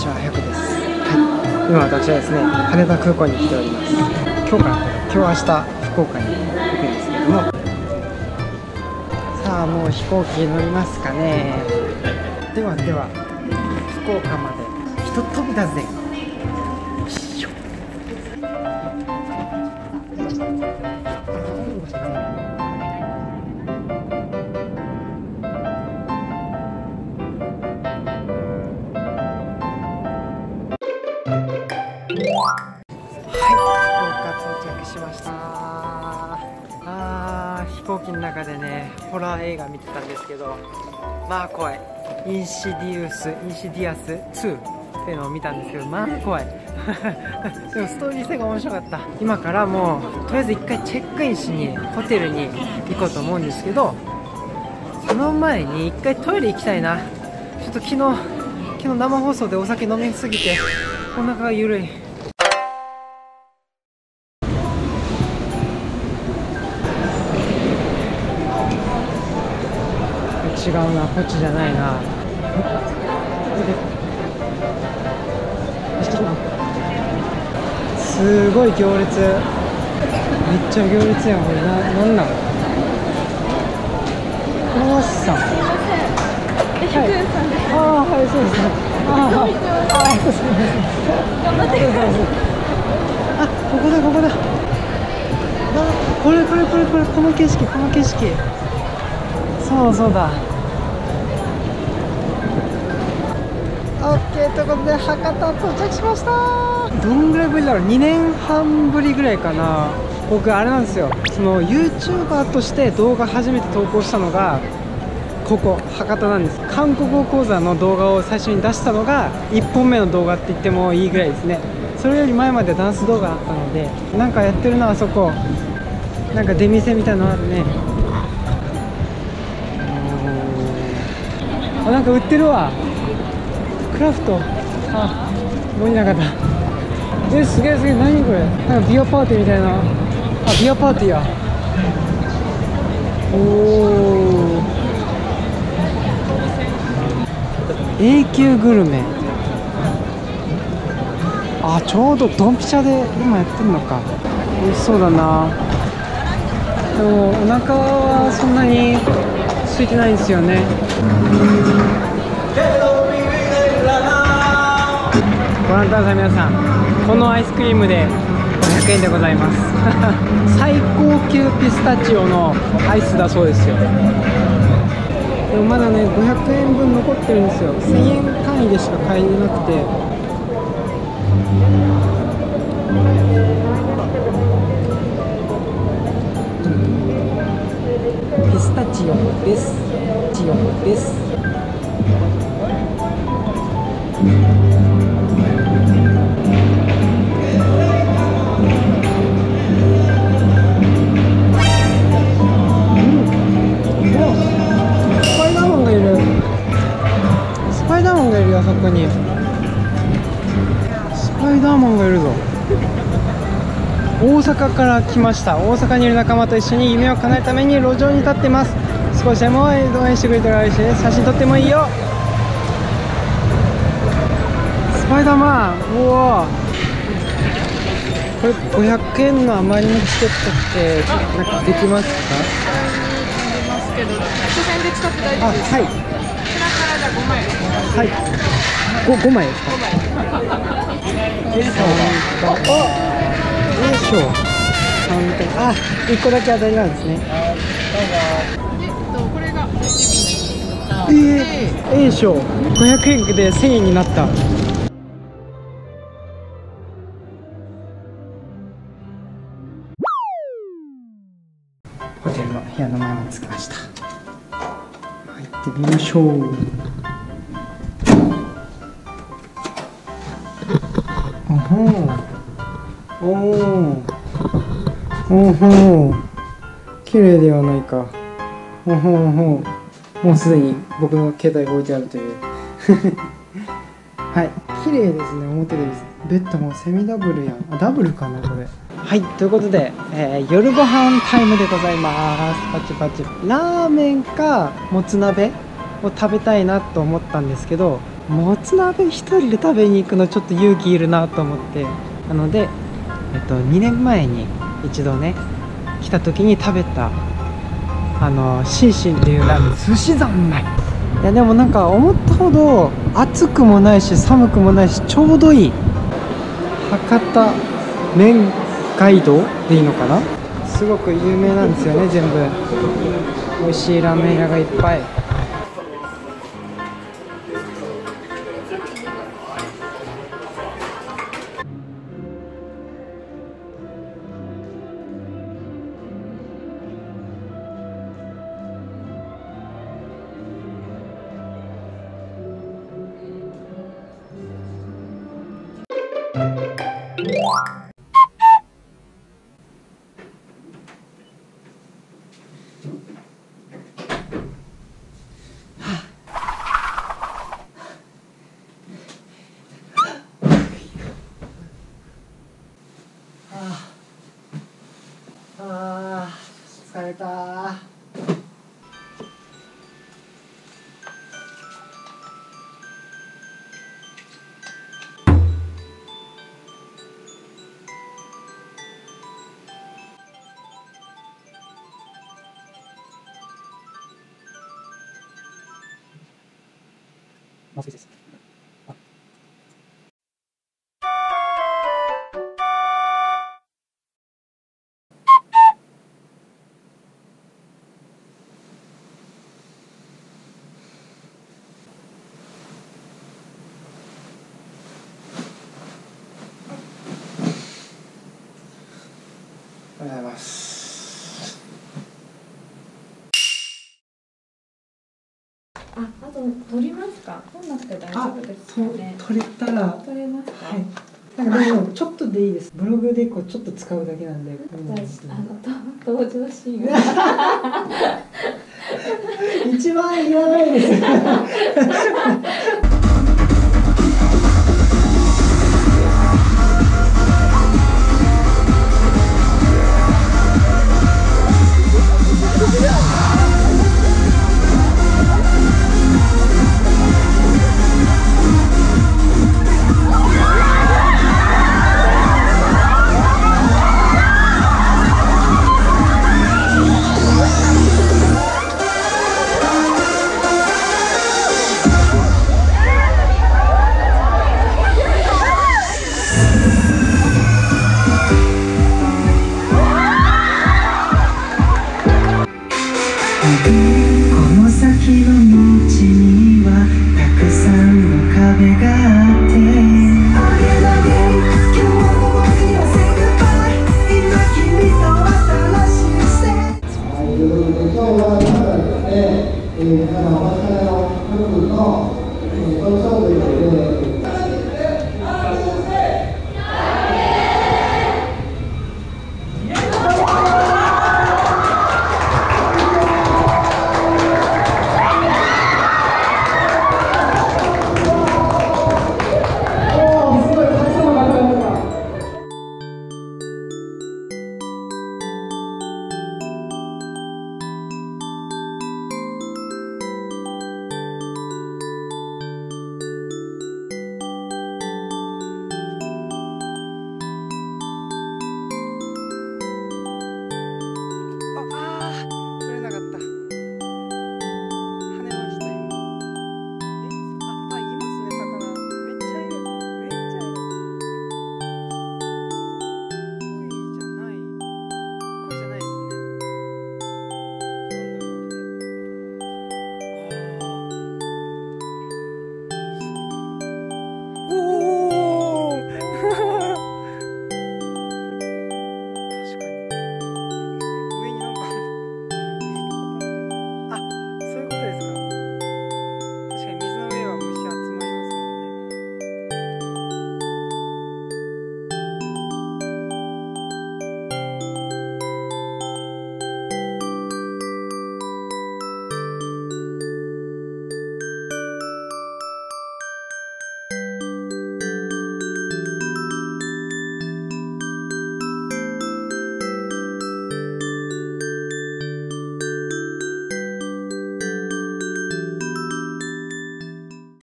ちは、早くです。はい、今私はですね、羽田空港に来ております。今日から、今日明日、福岡に行くんですけども。さあ、もう飛行機乗りますかね。ではでは、福岡まで、ひと飛びだぜ。はい、福岡到着しましたあー飛行機の中でねホラー映画見てたんですけどまあ怖い。インシディウスインシディアス2っていうのを見たんですけどまあ怖い。でもストーリー性が面白かった。今からもうとりあえず一回チェックインしにホテルに行こうと思うんですけどその前に一回トイレ行きたいな。ちょっと昨日昨日生放送でお酒飲みすぎてお腹が緩い。違うなこっちじゃないな。すごい行列。めっちゃ行列やんこれ。ななんなん？クロワッサンはいああはいそうですねああそうです頑張ってくださいあここだここだ。あこれこれこれこれこの景色この景色。そうそうだ。オッケーということで博多到着しました。どんぐらいぶりだろう？2年半ぶりぐらいかな。僕あれなんですよ。その YouTuber として動画初めて投稿したのがここ博多なんです。韓国語講座の動画を最初に出したのが1本目の動画って言ってもいいぐらいですね。それより前までダンス動画あったのでなんかやってるなあそこ。なんか出店みたいなのあるね。あなんか売ってるわ。クラフト。あもういなかったえすげえすげえ。何これ。なんかビアパーティーみたいな。あビアパーティーや。おお A 級グルメ。あちょうどドンピシャで今やってるのか。美味しそうだな。でもお腹はそんなに空いてないんですよね。ご覧ください皆さん。このアイスクリームで500円でございます。最高級ピスタチオのアイスだそうですよ。でもまだね500円分残ってるんですよ。1000円単位でしか買えなくて。阪から来ました大阪にいる仲間と一緒に夢を叶えるために路上に立ってます少しでも応援してくれたら嬉しいです写真撮ってもいいよスパイダーマンうおこれ500円の余りのチケットってなんかできますか？ますけど、初戦で使って大丈あ夫ですか？はいこちらからじゃあ5枚。はい。五五枚ですか？お、よいしょ。三点。あ、一個だけ当たりなんですね。えっとこれが HB になった。えー、A 賞。五百円で千円になった。ホテルの部屋の前に着きました。入ってみましょう。おほおおおほ綺麗ではないか。おほおほもうすでに僕の携帯が置いてあるという。はい。綺麗ですね。表ですベッドもセミダブルや。んあダブルかなこれ。はい。ということで、えー夜ご飯タイムでございます。パチパチ。ラーメンかもつ鍋を食べたいなと思ったんですけどもつ鍋一人で食べに行くのちょっと勇気いるなと思って。なので、えっと、2年前に一度ね来た時に食べたあのシンシンっていうラーメン。寿司三昧い。やでもなんか思ったほど暑くもないし寒くもないしちょうどいい。博多麺街道でいいのかな？すごく有名なんですよね全部。美味しいラーメン屋がいっぱいあまずいです。おはようございますあ、あと取りますか？取んなくて大丈夫ですよね。と取れたら取れますか？はいなんかでもちょっとでいいですブログでこうちょっと使うだけなんで、じゃあ、あのと登場シーン。一番いらないです